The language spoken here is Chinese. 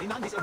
你拿你的小